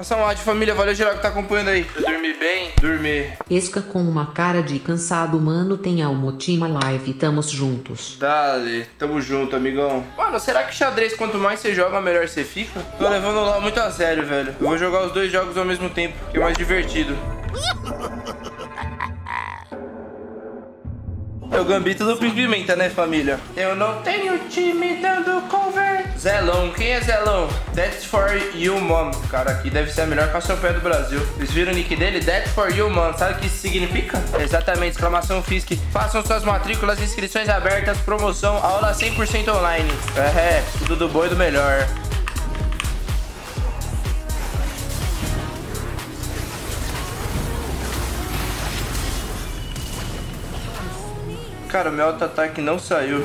Passar um áudio, família. Valeu geral que tá acompanhando aí. Eu dormi bem? Dormi. Esca com uma cara de cansado, mano, tem a Almotima Live, tamos juntos. Dale, tamo junto, amigão. Mano, será que xadrez, quanto mais você joga, melhor você fica? Tô levando lá muito a sério, velho. Eu vou jogar os dois jogos ao mesmo tempo, que é mais divertido. É o gambito do Pimenta, né, família? Eu não tenho time dando cover. Zelão, quem é Zelão? That's for you, mom. Cara, aqui deve ser a melhor pé do Brasil. Vocês viram o nick dele? That's for you, mom. Sabe o que isso significa? Exatamente, exclamação FISC. Façam suas matrículas, inscrições abertas, promoção, aula 100% online. É, tudo do bom e do melhor. Cara, meu auto-ataque não saiu.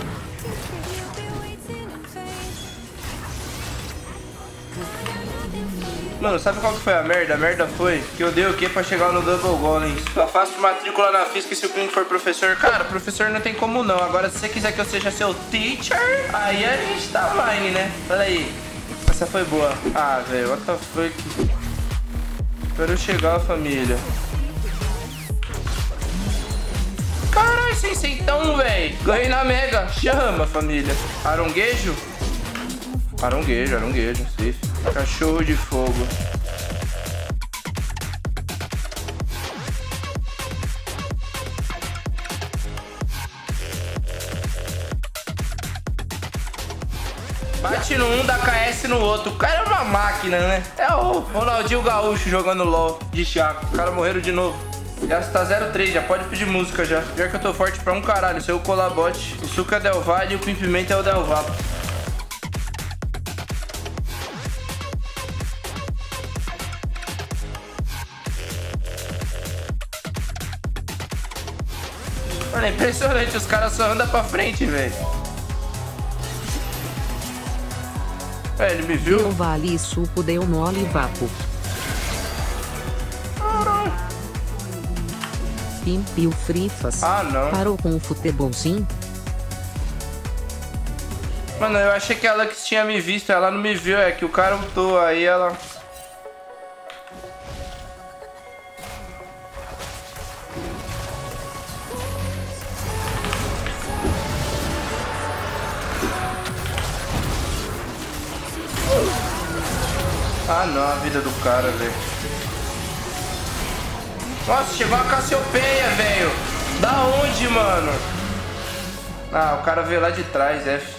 Mano, sabe qual que foi a merda? A merda foi que eu dei o que pra chegar no Double Golem. Só faço matrícula na FISC se o cliente for professor. Cara, professor não tem como não. Agora, se você quiser que eu seja seu teacher, aí a gente tá online, né? Olha aí. Essa foi boa. Ah, velho, what the fuck? Espero chegar, família. Caralho, seiscentão, velho. Ganhei na Mega. Chama, família. Aronguejo? Aronguejo, aronguejo, safe. Cachorro de fogo. Bate no um, dá KS no outro. O cara é uma máquina, né? É o Ronaldinho Gaúcho jogando LOL de Chaco. O cara morreram de novo. Já está 03, já pode pedir música já. Já que eu tô forte pra um caralho. Seu colabote. O suco é Del Valle e o pimpimento é o Del Vapo. Mano, é impressionante, os caras só andam pra frente, velho. É, ele me viu? Del Vale e suco deu mole vapo. Pimpiu Frifas. Ah, não. Parou com o futebolzinho? Mano, eu achei que ela que tinha me visto, ela não me viu, é que o cara lutou, aí ela... Ah não, a vida do cara, velho. Nossa, chegou a Cassiopeia, velho. Da onde, mano? Ah, o cara veio lá de trás, F.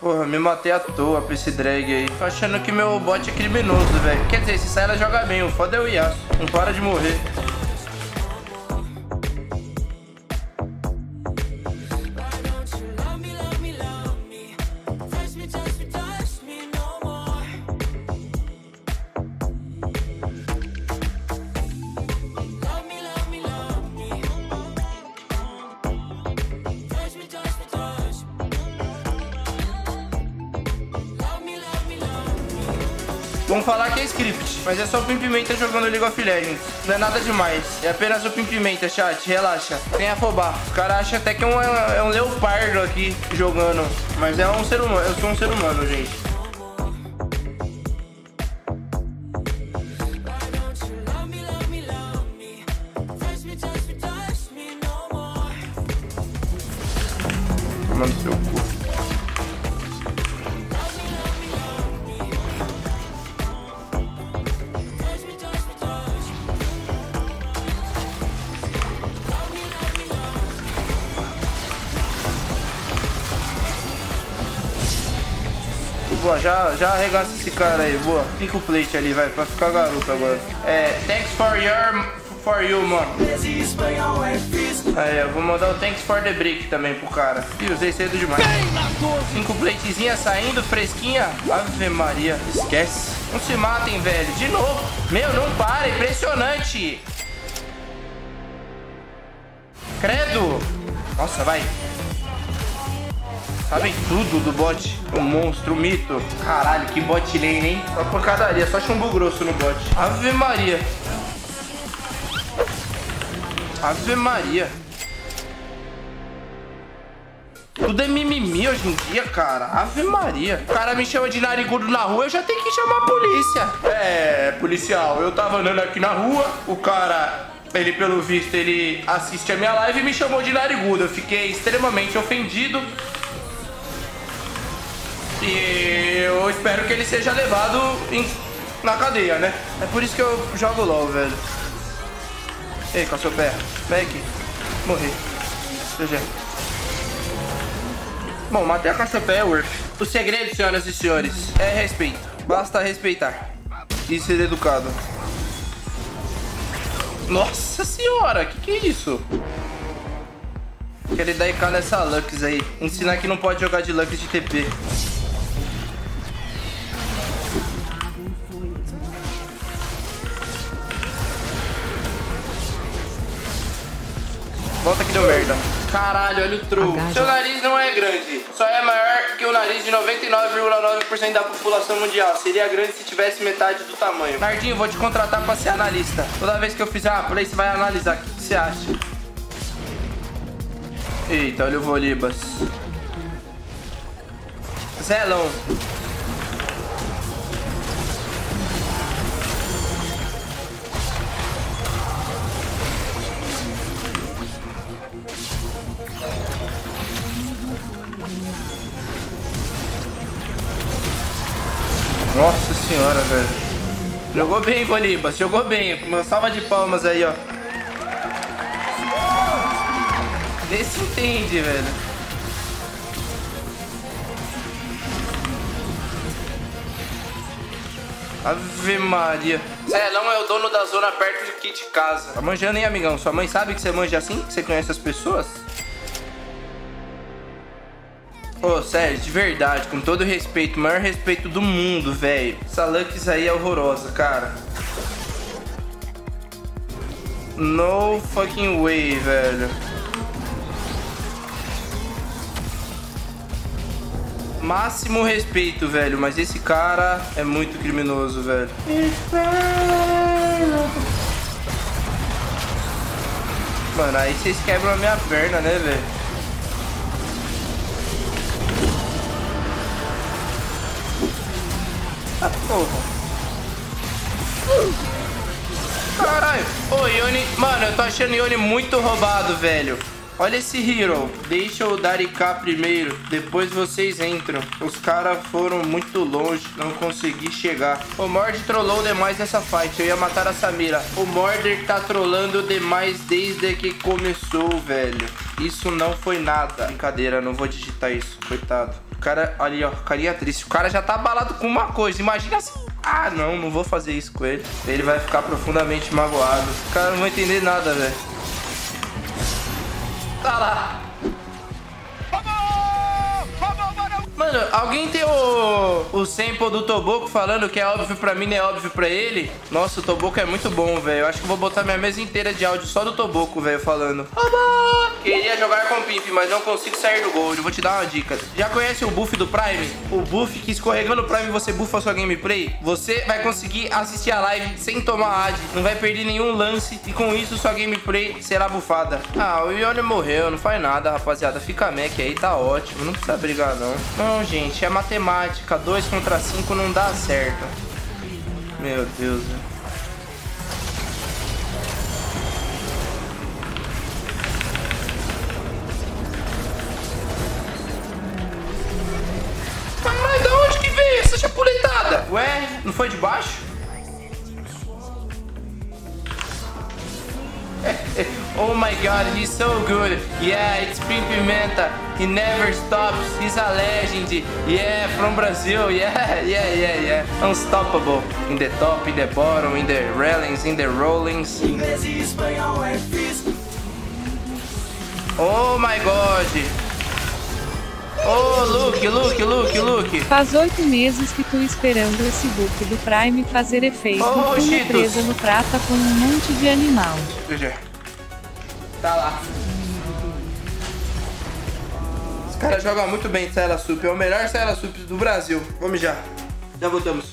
Porra, me matei à toa pra esse drag aí. Tô achando que meu bot é criminoso, velho. Quer dizer, se sair ela joga bem. O foda é o Yasuo. Não para de morrer. Vamos falar que é script, mas é só o Pimpimenta jogando League of Legends. Não é nada demais. É apenas o Pimpimenta, chat. Relaxa. Tem afobar. O cara acha até que é um, é um leopardo aqui jogando. Mas é um ser humano. Eu sou um ser humano, gente. Mano, seu Boa, já, já arregaça esse cara aí, boa. Fica o plate ali, vai, pra ficar garoto agora. É, thanks for your... for you, mano. Aí, eu vou mandar o thanks for the brick também pro cara. Ih, usei cedo demais. Cinco platezinhas saindo, fresquinha. Ave Maria, esquece. Não se matem, velho. De novo. Meu, não para, impressionante. Credo. Nossa, vai. Sabem tudo do bot. O monstro, o mito. Caralho, que bot lane, hein? Só pancadaria, só chumbo grosso no bot. Ave Maria. Ave Maria. Tudo é mimimi hoje em dia, cara. Ave Maria. O cara me chama de narigudo na rua, eu já tenho que chamar a polícia. É, policial, eu tava andando aqui na rua, o cara ele, pelo visto, ele assiste a minha live e me chamou de narigudo. Eu fiquei extremamente ofendido. E eu espero que ele seja levado em, na cadeia, né? É por isso que eu jogo LOL, velho. Ei, Cassiopeia, vem aqui. Morri. GG. Bom, matei a Cassiopeia, Worth. O segredo, senhoras e senhores, é respeito. Basta respeitar. E ser educado. Nossa senhora, que que é isso? Querer dar IK nessa Lux aí. Ensinar que não pode jogar de Lux de TP. Deu merda. Caralho, olha o true. Seu nariz não é grande. Só é maior que o nariz de 99,9% da população mundial. Seria grande se tivesse metade do tamanho. Nardinho, vou te contratar pra ser analista. Toda vez que eu fizer uma play, você vai analisar. O que você acha? Eita, olha o Volibas. Zelão. Senhora, velho. Jogou bem, Volibas. Jogou bem. Uma salva de palmas aí, ó. Nem se entende, velho. Ave Maria. Celão é o dono da zona perto aqui de casa. Tá manjando, hein, amigão? Sua mãe sabe que você manja assim? Que você conhece as pessoas? Oh, sério, de verdade, com todo respeito, maior respeito do mundo, velho. Essa Lux aí é horrorosa, cara. No fucking way, velho. Máximo respeito, velho, mas esse cara é muito criminoso, velho. Mano, aí vocês quebram a minha perna, né, velho? Ah, porra. Caralho. Ô, Yoni... Mano, eu tô achando Yoni muito roubado, velho. Olha esse hero. Deixa eu dar IK primeiro. Depois vocês entram. Os caras foram muito longe. Não consegui chegar. O Mord trollou demais essa fight. Eu ia matar a Samira. O Morder tá trollando demais desde que começou, velho. Isso não foi nada. Brincadeira, não vou digitar isso. Coitado cara, ali, ó, carinha triste. O cara já tá abalado com uma coisa. Imagina assim. Ah, não, não vou fazer isso com ele. Ele vai ficar profundamente magoado. Os caras não vão entender nada, velho. Tá lá. Mano, alguém tem o, o sample do Toboco falando que é óbvio pra mim, não é óbvio pra ele? Nossa, o Toboco é muito bom, velho. Eu acho que vou botar minha mesa inteira de áudio só do Toboco, velho, falando. Oba! Queria jogar com Pimp, mas não consigo sair do gol. Eu vou te dar uma dica. Já conhece o buff do Prime? O buff que escorregando o Prime você buffa sua gameplay? Você vai conseguir assistir a live sem tomar ad. Não vai perder nenhum lance e com isso sua gameplay será bufada. Ah, o Ione morreu, não faz nada, rapaziada. Fica mec aí, tá ótimo. Não precisa brigar, não. Não, gente, é matemática. 2 contra 5 não dá certo. Meu Deus. Caralho, da onde que veio essa chapuletada? Ué, não foi de baixo? Oh my god, he's so good. Yeah, it's Pim Pimenta. He never stops. He's a legend. Yeah, from Brazil. Yeah, yeah, yeah, yeah. Unstoppable. In the top, in the bottom, in the railings, in the rollings. Oh my god. Oh, Luke, Luke, Luke, Luke. Faz oito meses que tô esperando esse book do Prime fazer efeito. Oh, uma presa no prata com um monte de animal. Tá lá. Os caras jogam muito bem Cela Sup. É o melhor Cela Sup do Brasil. Vamos já. Já voltamos.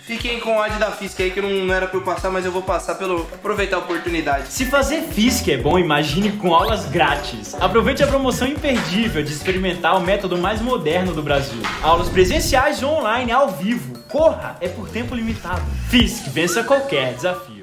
Fiquem com o ad da Fisk aí que não, não era pra eu passar, mas eu vou passar pelo aproveitar a oportunidade. Se fazer Fisk é bom, imagine com aulas grátis. Aproveite a promoção imperdível de experimentar o método mais moderno do Brasil. Aulas presenciais ou online ao vivo. Corra, é por tempo limitado. Fisk, vença qualquer desafio.